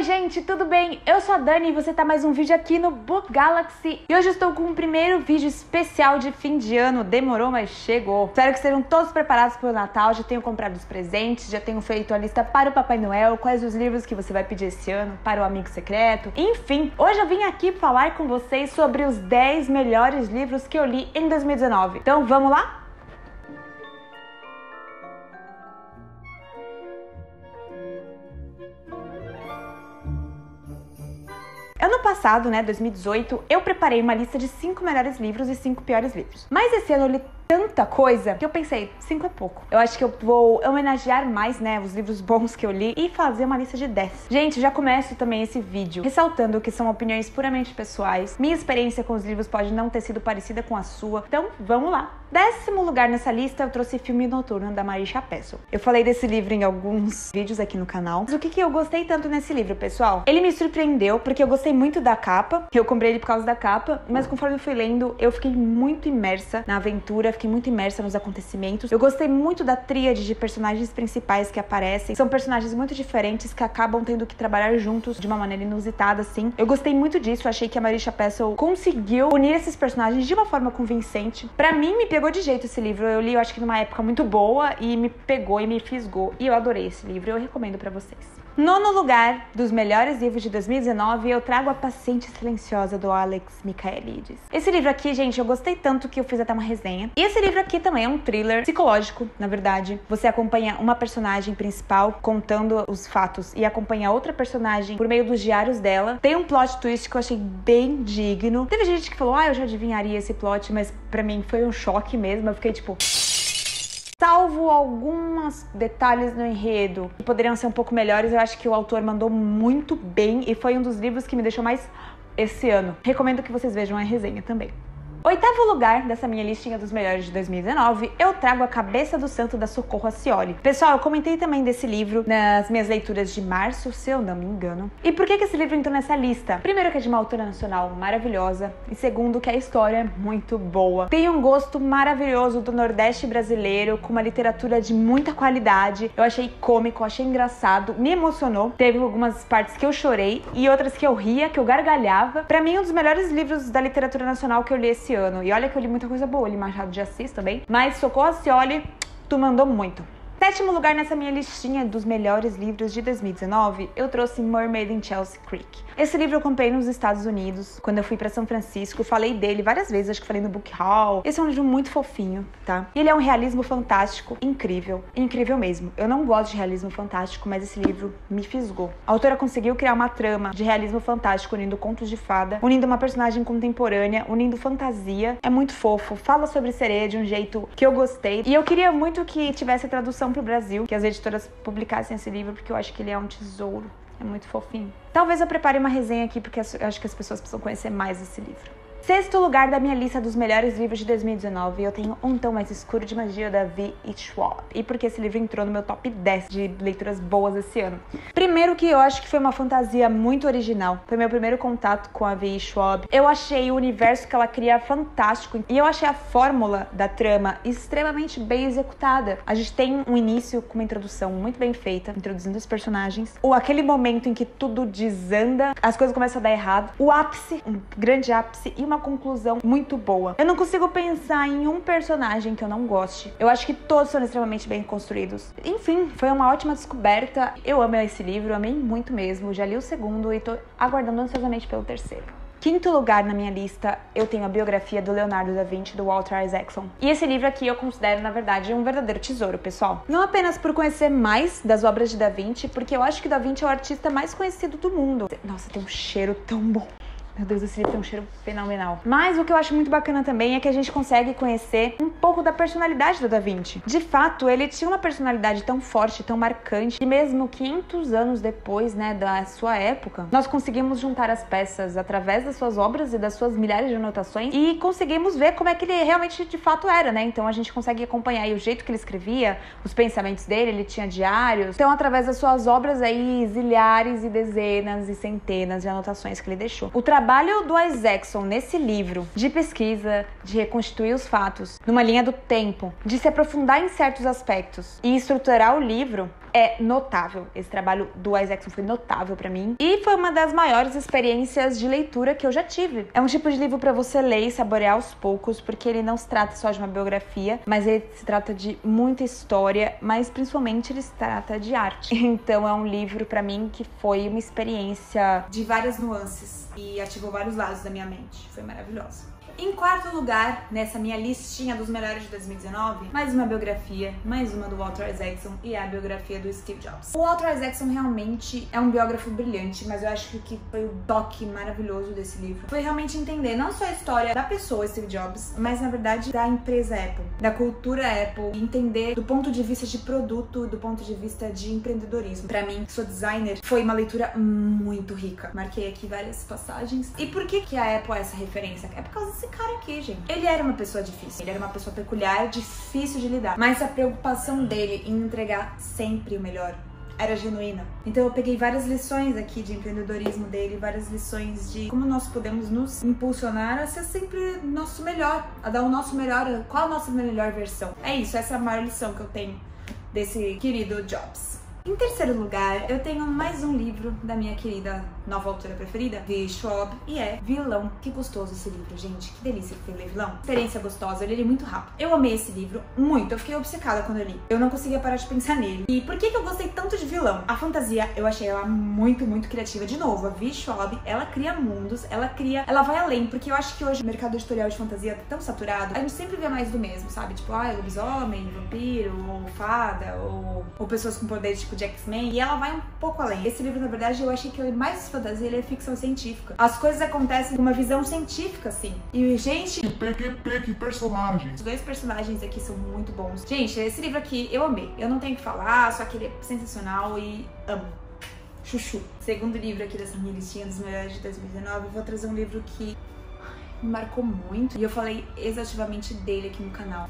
Oi, gente, tudo bem? Eu sou a Dani e você tá mais um vídeo aqui no Book Galaxy. E hoje estou com um primeiro vídeo especial de fim de ano. Demorou, mas chegou. Espero que estejam todos preparados para o Natal. Já tenham comprado os presentes, já tenham feito a lista para o Papai Noel, quais os livros que você vai pedir esse ano para o amigo secreto. Enfim, hoje eu vim aqui falar com vocês sobre os 10 melhores livros que eu li em 2019. Então, vamos lá? Passado, né, 2018, eu preparei uma lista de 5 melhores livros e 5 piores livros. Mas esse ano eu li tanta coisa que eu pensei, 5 é pouco. Eu acho que eu vou homenagear mais, né, os livros bons que eu li e fazer uma lista de 10. Gente, já começo também esse vídeo ressaltando que são opiniões puramente pessoais. Minha experiência com os livros pode não ter sido parecida com a sua. Então, vamos lá. Décimo lugar nessa lista, eu trouxe Filme Noturno da Marisha Pessel. Eu falei desse livro em alguns vídeos aqui no canal. Mas o que, que eu gostei tanto nesse livro, pessoal? Ele me surpreendeu porque eu gostei muito da capa. Eu comprei ele por causa da capa, mas conforme eu fui lendo, eu fiquei muito imersa na aventura, fiquei muito imersa nos acontecimentos. Eu gostei muito da tríade de personagens principais que aparecem. São personagens muito diferentes que acabam tendo que trabalhar juntos de uma maneira inusitada, assim. Eu gostei muito disso, achei que a Marisha Pessel conseguiu unir esses personagens de uma forma convincente. Para mim, me pegou de jeito esse livro. Eu li, eu acho que numa época muito boa e me pegou e me fisgou. E eu adorei esse livro. Eu recomendo para vocês. Nono lugar dos melhores livros de 2019, eu trago A Paciente Silenciosa do Alex Michaelides. Esse livro aqui, gente, eu gostei tanto que eu fiz até uma resenha. E esse livro aqui também é um thriller psicológico, na verdade. Você acompanha uma personagem principal contando os fatos e acompanha outra personagem por meio dos diários dela. Tem um plot twist que eu achei bem digno. Teve gente que falou, ah, eu já adivinharia esse plot, mas para mim foi um choque mesmo. Eu fiquei tipo salvo alguns detalhes no enredo que poderiam ser um pouco melhores, eu acho que o autor mandou muito bem e foi um dos livros que me deixou mais esse ano. Recomendo que vocês vejam a resenha também. Oitavo lugar dessa minha listinha dos melhores de 2019, eu trago A Cabeça do Santo da Socorro Acioli. Pessoal, eu comentei também desse livro nas minhas leituras de março, se eu não me engano. E por que, que esse livro entrou nessa lista? Primeiro que é de uma autora nacional maravilhosa, e segundo que a história é muito boa. Tem um gosto maravilhoso do Nordeste brasileiro, com uma literatura de muita qualidade. Eu achei cômico, achei engraçado, me emocionou. Teve algumas partes que eu chorei e outras que eu ria, que eu gargalhava. Para mim, um dos melhores livros da literatura nacional que eu li esse ano. E olha que eu li muita coisa boa, li Machado de Assis também. Mas Socorro Cioli, tu mandou muito. Sétimo lugar nessa minha listinha dos melhores livros de 2019, eu trouxe Mermaid in Chelsea Creek. Esse livro eu comprei nos Estados Unidos, quando eu fui para São Francisco, falei dele várias vezes, acho que falei no Book Hall. Esse é um livro muito fofinho, tá? E ele é um realismo fantástico, incrível, incrível mesmo. Eu não gosto de realismo fantástico, mas esse livro me fisgou. A autora conseguiu criar uma trama de realismo fantástico unindo contos de fada, unindo uma personagem contemporânea, unindo fantasia. É muito fofo, fala sobre sereia de um jeito que eu gostei. E eu queria muito que tivesse tradução para o Brasil, que as editoras publicassem esse livro, porque eu acho que ele é um tesouro. É muito fofinho. Talvez eu prepare uma resenha aqui, porque acho que as pessoas precisam conhecer mais esse livro. Sexto lugar da minha lista dos melhores livros de 2019, eu tenho Um Tom Mais Escuro de Magia da V. E. Schwab. E porque esse livro entrou no meu top 10 de leituras boas esse ano. Primeiro que eu acho que foi uma fantasia muito original. Foi meu primeiro contato com a V. E. Schwab. Eu achei o universo que ela cria fantástico e eu achei a fórmula da trama extremamente bem executada. A gente tem um início com uma introdução muito bem feita, introduzindo os personagens. Ou aquele momento em que tudo desanda, as coisas começam a dar errado. O ápice, um grande ápice e uma conclusão muito boa. Eu não consigo pensar em um personagem que eu não goste. Eu acho que todos são extremamente bem construídos. Enfim, foi uma ótima descoberta. Eu amo esse livro, amei muito mesmo. Já li o segundo e tô aguardando ansiosamente pelo terceiro. Quinto lugar na minha lista, eu tenho a biografia do Leonardo da Vinci, do Walter Isaacson. E esse livro aqui eu considero, na verdade, um verdadeiro tesouro, pessoal. Não apenas por conhecer mais das obras de Da Vinci, porque eu acho que Da Vinci é o artista mais conhecido do mundo. Nossa, tem um cheiro tão bom. Meu Deus, esse livro tem um cheiro fenomenal. Mas o que eu acho muito bacana também é que a gente consegue conhecer um pouco da personalidade do Da Vinci. De fato, ele tinha uma personalidade tão forte, tão marcante, e mesmo 500 anos depois, né, da sua época, nós conseguimos juntar as peças através das suas obras e das suas milhares de anotações e conseguimos ver como é que ele realmente de fato era, né? Então a gente consegue acompanhar o jeito que ele escrevia, os pensamentos dele, ele tinha diários. Então, através das suas obras aí, zilhares e dezenas e centenas de anotações que ele deixou. O trabalho trabalho do Isaacson nesse livro de pesquisa, de reconstituir os fatos numa linha do tempo, de se aprofundar em certos aspectos e estruturar o livro, é notável. Esse trabalho do Isaacson foi notável para mim e foi uma das maiores experiências de leitura que eu já tive. É um tipo de livro para você ler e saborear aos poucos, porque ele não se trata só de uma biografia, mas ele se trata de muita história, mas principalmente ele se trata de arte. Então é um livro para mim que foi uma experiência de várias nuances e ativou vários lados da minha mente. Foi maravilhoso. Em quarto lugar, nessa minha listinha dos melhores de 2019, mais uma biografia, mais uma do Walter Isaacson e a biografia do Steve Jobs. O Walter Isaacson realmente é um biógrafo brilhante, mas eu acho que o que foi o toque maravilhoso desse livro foi realmente entender não só a história da pessoa Steve Jobs, mas na verdade da empresa Apple, da cultura Apple, e entender do ponto de vista de produto, do ponto de vista de empreendedorismo. Para mim, que sou designer, foi uma leitura muito rica. Marquei aqui várias passagens. E por que que a Apple é essa referência? É por causa desse cara aqui, gente. Ele era uma pessoa difícil, ele era uma pessoa peculiar, difícil de lidar. Mas a preocupação dele em entregar sempre o melhor era genuína. Então eu peguei várias lições aqui de empreendedorismo dele, várias lições de como nós podemos nos impulsionar a ser sempre nosso melhor, a dar o nosso melhor, qual a nossa melhor versão. É isso, essa é a maior lição que eu tenho desse querido Jobs. Em terceiro lugar, eu tenho mais um livro da minha querida nova autora preferida, Vi Schwab, e é Vilão. Que gostoso esse livro, gente. Que delícia que foi ler Vilão. Experiência gostosa, eu li ele muito rápido. Eu amei esse livro muito, eu fiquei obcecada quando eu li. Eu não conseguia parar de pensar nele. E por que, que eu gostei tanto de Vilão? A fantasia, eu achei ela muito, muito criativa. De novo, a Vi Schwab, ela cria mundos, ela cria... Ela vai além, porque eu acho que hoje o mercado editorial de fantasia tá tão saturado, a gente sempre vê mais do mesmo, sabe? Tipo, ah, lobisomem, vampiro, ou fada, ou, ou pessoas com poderes tipo de X-Men, e ela vai um pouco além. Esse livro, na verdade, eu achei que ele mais fantasia, ele é ficção científica. As coisas acontecem com uma visão científica, assim. E, gente... Que PQP, que personagens. Os dois personagens aqui são muito bons. Gente, esse livro aqui eu amei. Eu não tenho o que falar, só que ele é sensacional e amo. Chuchu. Segundo livro aqui dessa minha listinha dos melhores de 2019, eu vou trazer um livro que me marcou muito. E eu falei exaustivamente dele aqui no canal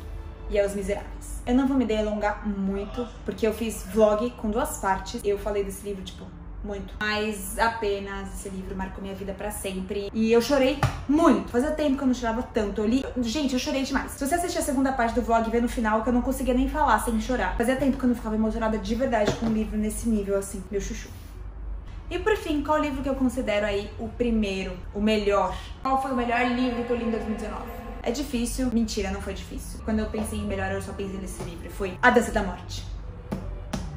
e é Os Miseráveis. Eu não vou me delongar muito, porque eu fiz vlog com duas partes. Eu falei desse livro, tipo, muito. Mas apenas esse livro marcou minha vida para sempre. E eu chorei muito. Fazia tempo que eu não chorava tanto. Eu li. Gente, eu chorei demais. Se você assistir a segunda parte do vlog e ver no final que eu não conseguia nem falar sem chorar. Fazia tempo que eu não ficava emocionada de verdade com um livro nesse nível, assim, meu chuchu. E por fim, qual livro que eu considero aí o primeiro, o melhor? Qual foi o melhor livro que eu li em 2019? É difícil. Mentira, não foi difícil. Quando eu pensei em melhor, eu só pensei nesse livro. Foi A Dança da Morte.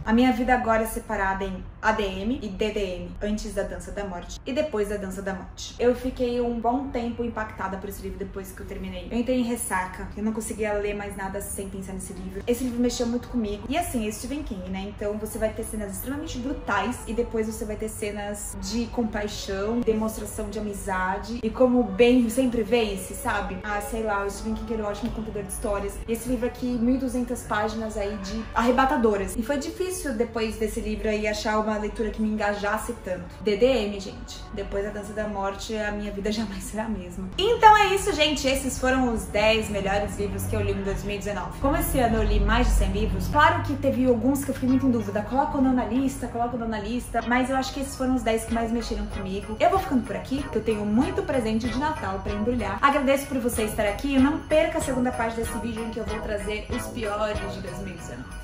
A minha vida agora é separada em ADM e DDM, antes da Dança da Morte e depois da Dança da Morte. Eu fiquei um bom tempo impactada por esse livro depois que eu terminei. Eu entrei em ressaca, eu não conseguia ler mais nada sem pensar nesse livro. Esse livro mexeu muito comigo. E assim, é Stephen King, né? Então você vai ter cenas extremamente brutais e depois você vai ter cenas de compaixão, demonstração de amizade e como o bem sempre vence, sabe? Ah, sei lá, o Stephen King era um ótimo contador de histórias. E esse livro aqui, 1200 páginas aí de arrebatadoras. E foi difícil difícil depois desse livro aí achar uma leitura que me engajasse tanto. DDM, gente. Depois da Dança da Morte, a minha vida jamais será a mesma. Então é isso, gente. Esses foram os 10 melhores livros que eu li em 2019. Como esse ano eu li mais de 100 livros, claro que teve alguns que eu fiquei muito em dúvida. Coloco ou não na lista, coloco ou não na lista. Mas eu acho que esses foram os 10 que mais mexeram comigo. Eu vou ficando por aqui, que eu tenho muito presente de Natal pra embrulhar. Agradeço por você estar aqui. Não perca a segunda parte desse vídeo em que eu vou trazer os piores de 2019